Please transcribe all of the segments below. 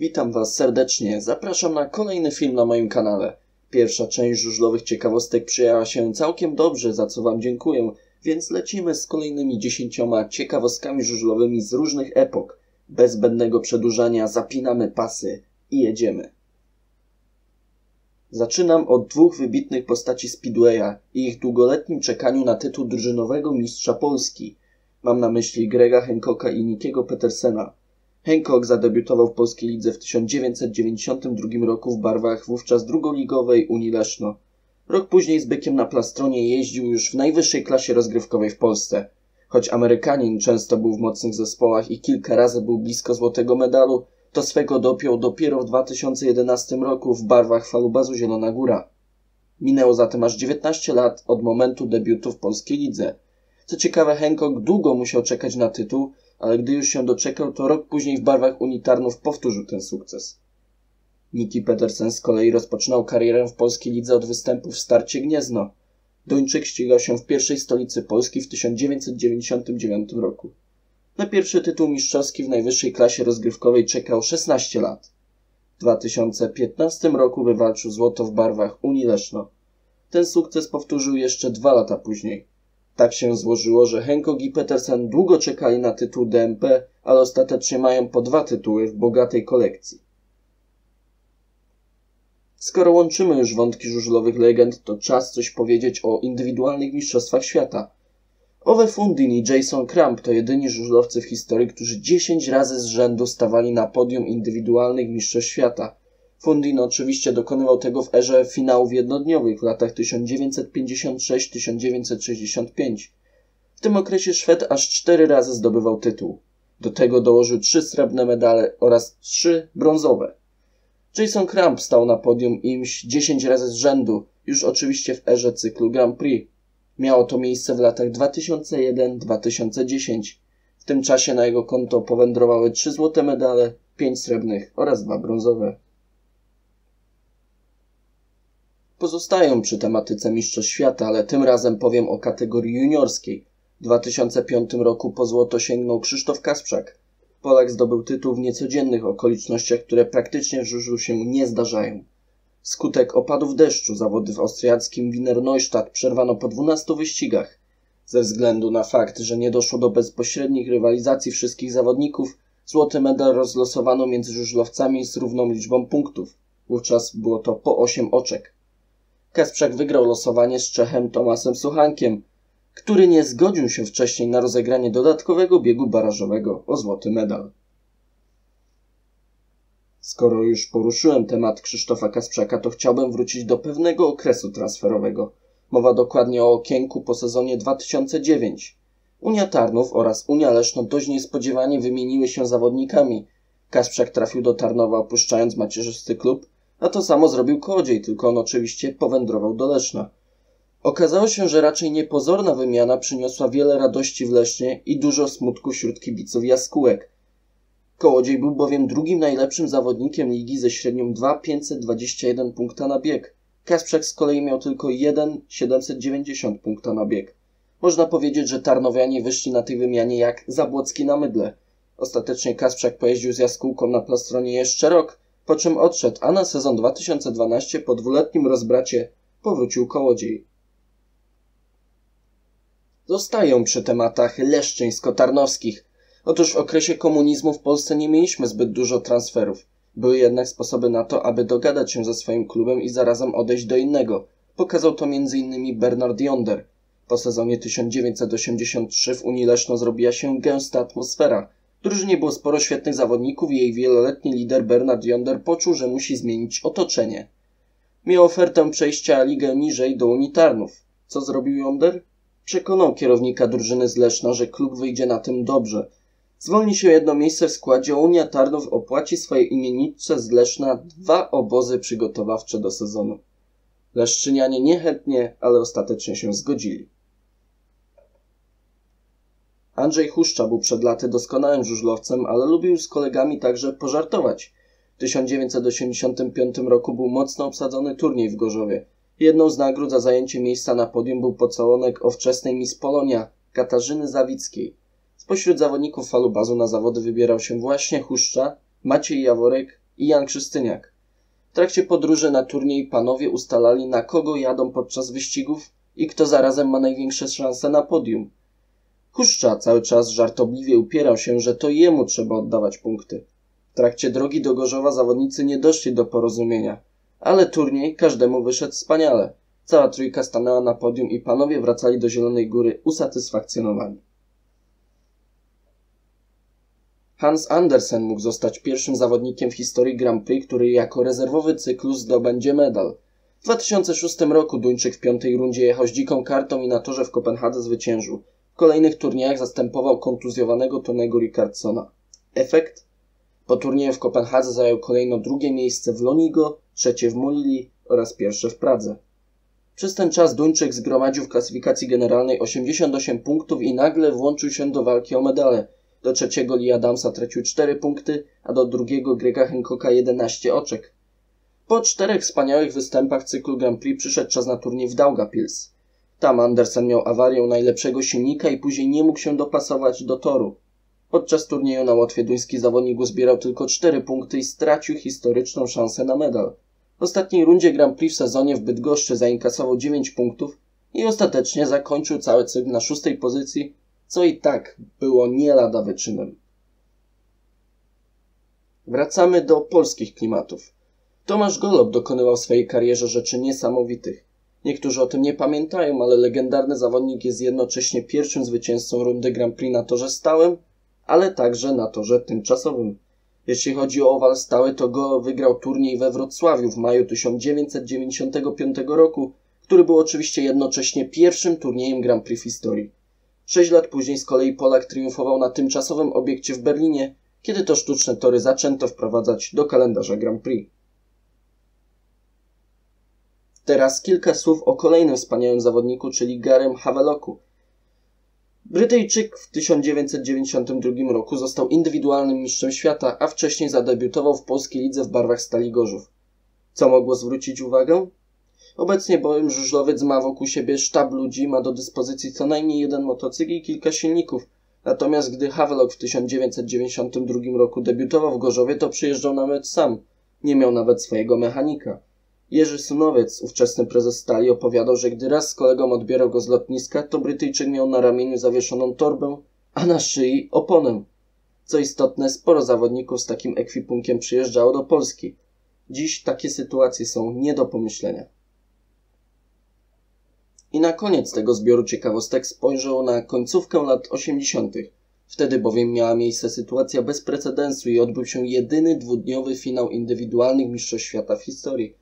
Witam Was serdecznie. Zapraszam na kolejny film na moim kanale. Pierwsza część żużlowych ciekawostek przyjęła się całkiem dobrze, za co Wam dziękuję, więc lecimy z kolejnymi dziesięcioma ciekawostkami żużlowymi z różnych epok. Bez zbędnego przedłużania zapinamy pasy i jedziemy. Zaczynam od dwóch wybitnych postaci Speedwaya i ich długoletnim czekaniu na tytuł drużynowego mistrza Polski. Mam na myśli Grega Hancocka i Nikiego Petersena. Hancock zadebiutował w polskiej lidze w 1992 roku w barwach wówczas drugoligowej Unii Leszno. Rok później z bykiem na plastronie jeździł już w najwyższej klasie rozgrywkowej w Polsce. Choć Amerykanin często był w mocnych zespołach i kilka razy był blisko złotego medalu, to swego dopiął dopiero w 2011 roku w barwach falubazu Zielona Góra. Minęło zatem aż 19 lat od momentu debiutu w polskiej lidze. Co ciekawe, Hancock długo musiał czekać na tytuł, ale gdy już się doczekał, to rok później w barwach unitarnów powtórzył ten sukces. Niki Petersen z kolei rozpoczynał karierę w polskiej lidze od występu w starcie Gniezno. Duńczyk ścigał się w pierwszej stolicy Polski w 1999 roku. Na pierwszy tytuł mistrzowski w najwyższej klasie rozgrywkowej czekał 16 lat. W 2015 roku wywalczył złoto w barwach Unii Leszno. Ten sukces powtórzył jeszcze dwa lata później. Tak się złożyło, że Hancock i Petersen długo czekali na tytuł DMP, ale ostatecznie mają po dwa tytuły w bogatej kolekcji. Skoro łączymy już wątki żużlowych legend, to czas coś powiedzieć o indywidualnych mistrzostwach świata. Owe Fundin i Jason Cramp to jedyni żużlowcy w historii, którzy 10 razy z rzędu stawali na podium indywidualnych mistrzostw świata. Fundin oczywiście dokonywał tego w erze finałów jednodniowych w latach 1956-1965. W tym okresie Szwed aż 4 razy zdobywał tytuł. Do tego dołożył 3 srebrne medale oraz 3 brązowe. Jason Cramp stał na podium imś 10 razy z rzędu, już oczywiście w erze cyklu Grand Prix. Miało to miejsce w latach 2001-2010. W tym czasie na jego konto powędrowały 3 złote medale, 5 srebrnych oraz 2 brązowe. Pozostają przy tematyce Mistrzostw Świata, ale tym razem powiem o kategorii juniorskiej. W 2005 roku po złoto sięgnął Krzysztof Kasprzak. Polak zdobył tytuł w niecodziennych okolicznościach, które praktycznie w żużlu się nie zdarzają. Skutek opadów deszczu zawody w austriackim Wiener Neustadt przerwano po 12 wyścigach. Ze względu na fakt, że nie doszło do bezpośrednich rywalizacji wszystkich zawodników, złoty medal rozlosowano między żużlowcami z równą liczbą punktów. Wówczas było to po 8 oczek. Kasprzak wygrał losowanie z Czechem Tomasem Suchankiem, który nie zgodził się wcześniej na rozegranie dodatkowego biegu barażowego o złoty medal. Skoro już poruszyłem temat Krzysztofa Kasprzaka, to chciałbym wrócić do pewnego okresu transferowego. Mowa dokładnie o okienku po sezonie 2009. Unia Tarnów oraz Unia Leszno dość niespodziewanie wymieniły się zawodnikami. Kasprzak trafił do Tarnowa opuszczając macierzysty klub, a to samo zrobił Kołodziej, tylko on oczywiście powędrował do Leszna. Okazało się, że raczej niepozorna wymiana przyniosła wiele radości w Lesznie i dużo smutku wśród kibiców jaskółek. Kołodziej był bowiem drugim najlepszym zawodnikiem ligi ze średnią 2,521 punkta na bieg. Kasprzak z kolei miał tylko 1,790 punkta na bieg. Można powiedzieć, że Tarnowianie wyszli na tej wymianie jak Zabłocki na mydle. Ostatecznie Kasprzak pojeździł z jaskółką na plastronie jeszcze rok, po czym odszedł, a na sezon 2012 po dwuletnim rozbracie powrócił Kołodziej. Zostają przy tematach leszczyńsko-tarnowskich. Otóż w okresie komunizmu w Polsce nie mieliśmy zbyt dużo transferów. Były jednak sposoby na to, aby dogadać się ze swoim klubem i zarazem odejść do innego. Pokazał to m.in. Bernard Jonder. Po sezonie 1983 w Unii Leszno zrobiła się gęsta atmosfera. Drużynie było sporo świetnych zawodników i jej wieloletni lider Bernard Jonder poczuł, że musi zmienić otoczenie. Miał ofertę przejścia ligę niżej do unitarnów. Co zrobił Jonder? Przekonał kierownika drużyny z Leszna, że klub wyjdzie na tym dobrze. Zwolni się jedno miejsce w składzie, Unia Tarnów opłaci swojej imienniczce z Leszna dwa obozy przygotowawcze do sezonu. Leszczynianie niechętnie, ale ostatecznie się zgodzili. Andrzej Huszcza był przed laty doskonałym żużlowcem, ale lubił z kolegami także pożartować. W 1985 roku był mocno obsadzony turniej w Gorzowie. Jedną z nagród za zajęcie miejsca na podium był pocałunek ówczesnej Miss Polonia, Katarzyny Zawickiej. Spośród zawodników falubazu na zawody wybierał się właśnie Huszcza, Maciej Jaworek i Jan Krzystyniak. W trakcie podróży na turniej panowie ustalali na kogo jadą podczas wyścigów i kto zarazem ma największe szanse na podium. Huszcza cały czas żartobliwie upierał się, że to jemu trzeba oddawać punkty. W trakcie drogi do Gorzowa zawodnicy nie doszli do porozumienia, ale turniej każdemu wyszedł wspaniale. Cała trójka stanęła na podium i panowie wracali do Zielonej Góry usatysfakcjonowani. Hans Andersen mógł zostać pierwszym zawodnikiem w historii Grand Prix, który jako rezerwowy cyklu zdobędzie medal. W 2006 roku Duńczyk w piątej rundzie jechał z dziką kartą i na torze w Kopenhadze zwyciężył. Kolejnych turniejach zastępował kontuzjowanego Tonego Rickardsona. Efekt? Po turnieju w Kopenhadze zajął kolejno drugie miejsce w Lonigo, trzecie w Molili oraz pierwsze w Pradze. Przez ten czas Duńczyk zgromadził w klasyfikacji generalnej 88 punktów i nagle włączył się do walki o medale. Do trzeciego Lee Adamsa tracił 4 punkty, a do drugiego Grega Hancocka 11 oczek. Po czterech wspaniałych występach cyklu Grand Prix przyszedł czas na turniej w Daugavpils. Tam Andersen miał awarię najlepszego silnika i później nie mógł się dopasować do toru. Podczas turnieju na Łotwie duński zawodnik uzbierał tylko 4 punkty i stracił historyczną szansę na medal. W ostatniej rundzie Grand Prix w sezonie w Bydgoszczy zainkasował 9 punktów i ostatecznie zakończył cały cykl na szóstej pozycji, co i tak było nie lada wyczynem. Wracamy do polskich klimatów. Tomasz Golob dokonywał w swojej karierze rzeczy niesamowitych. Niektórzy o tym nie pamiętają, ale legendarny zawodnik jest jednocześnie pierwszym zwycięzcą rundy Grand Prix na torze stałym, ale także na torze tymczasowym. Jeśli chodzi o owal stały, to Golob wygrał turniej we Wrocławiu w maju 1995 roku, który był oczywiście jednocześnie pierwszym turniejem Grand Prix w historii. Sześć lat później z kolei Polak triumfował na tymczasowym obiekcie w Berlinie, kiedy to sztuczne tory zaczęto wprowadzać do kalendarza Grand Prix. Teraz kilka słów o kolejnym wspaniałym zawodniku, czyli Garem Haveloku. Brytyjczyk w 1992 roku został indywidualnym mistrzem świata, a wcześniej zadebiutował w polskiej lidze w barwach Stali Gorzów. Co mogło zwrócić uwagę? Obecnie bowiem żużlowiec ma wokół siebie sztab ludzi, ma do dyspozycji co najmniej jeden motocykl i kilka silników. Natomiast gdy Havelock w 1992 roku debiutował w Gorzowie, to przyjeżdżał nawet sam. Nie miał nawet swojego mechanika. Jerzy Sunowiec, ówczesny prezes Stali, opowiadał, że gdy raz z kolegą odbierał go z lotniska, to Brytyjczyk miał na ramieniu zawieszoną torbę, a na szyi oponę. Co istotne, sporo zawodników z takim ekwipunkiem przyjeżdżało do Polski. Dziś takie sytuacje są nie do pomyślenia. I na koniec tego zbioru ciekawostek spojrzał na końcówkę lat 80. Wtedy bowiem miała miejsce sytuacja bez precedensu i odbył się jedyny dwudniowy finał indywidualnych mistrzostw świata w historii.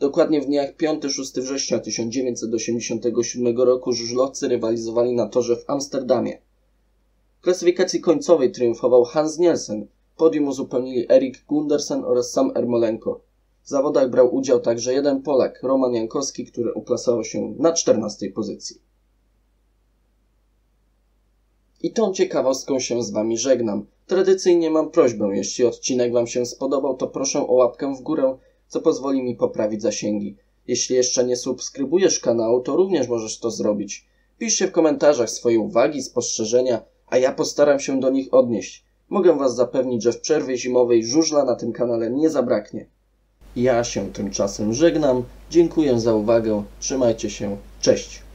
Dokładnie w dniach 5-6 września 1987 roku żużlowcy rywalizowali na torze w Amsterdamie. W klasyfikacji końcowej triumfował Hans Nielsen, podium uzupełnili Erik Gundersen oraz Sam Ermolenko. W zawodach brał udział także jeden Polak, Roman Jankowski, który uklasował się na 14 pozycji. I tą ciekawostką się z Wami żegnam. Tradycyjnie mam prośbę, jeśli odcinek Wam się spodobał, to proszę o łapkę w górę, co pozwoli mi poprawić zasięgi. Jeśli jeszcze nie subskrybujesz kanału, to również możesz to zrobić. Piszcie w komentarzach swoje uwagi, spostrzeżenia, a ja postaram się do nich odnieść. Mogę Was zapewnić, że w przerwie zimowej żużla na tym kanale nie zabraknie. Ja się tymczasem żegnam. Dziękuję za uwagę. Trzymajcie się. Cześć.